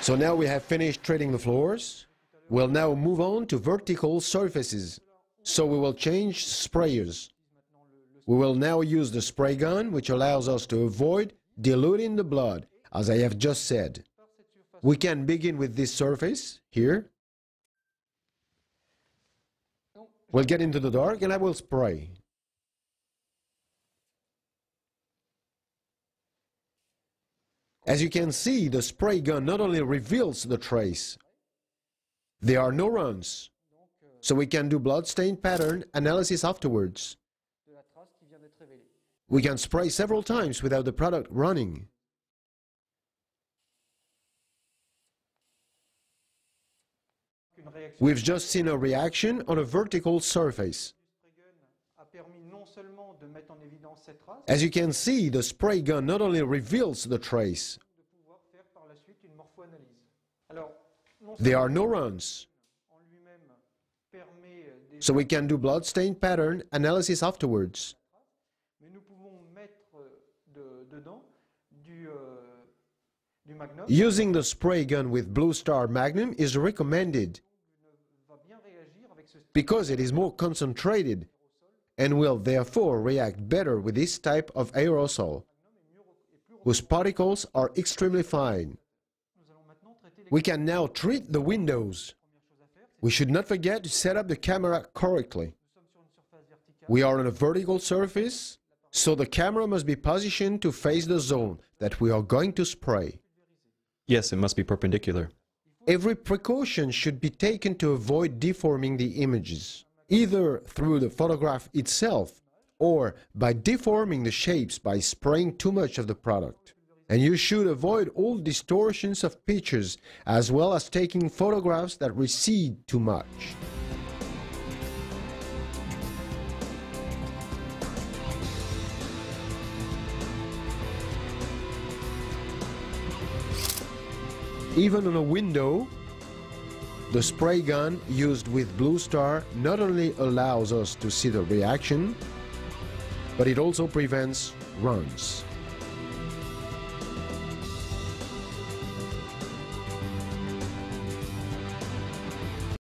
So now we have finished treating the floors. We'll now move on to vertical surfaces. So we will change sprayers. We will now use the spray gun, which allows us to avoid diluting the blood, as I have just said. We can begin with this surface, here. We'll get into the dark and I will spray. As you can see, the spray gun not only reveals the trace, there are no runs, so we can do bloodstain pattern analysis afterwards. We can spray several times without the product running. We've just seen a reaction on a vertical surface. As you can see, the spray gun not only reveals the trace, there are no runs. So we can do blood stain pattern analysis afterwards. Using the spray gun with Bluestar Magnum is recommended because it is more concentrated and will therefore react better with this type of aerosol, whose particles are extremely fine. We can now treat the windows. We should not forget to set up the camera correctly. We are on a vertical surface, so the camera must be positioned to face the zone that we are going to spray. Yes, it must be perpendicular. Every precaution should be taken to avoid deforming the images, either through the photograph itself or by deforming the shapes by spraying too much of the product. And you should avoid all distortions of pictures as well as taking photographs that recede too much. Even on a window, the spray gun used with Bluestar not only allows us to see the reaction, but it also prevents runs.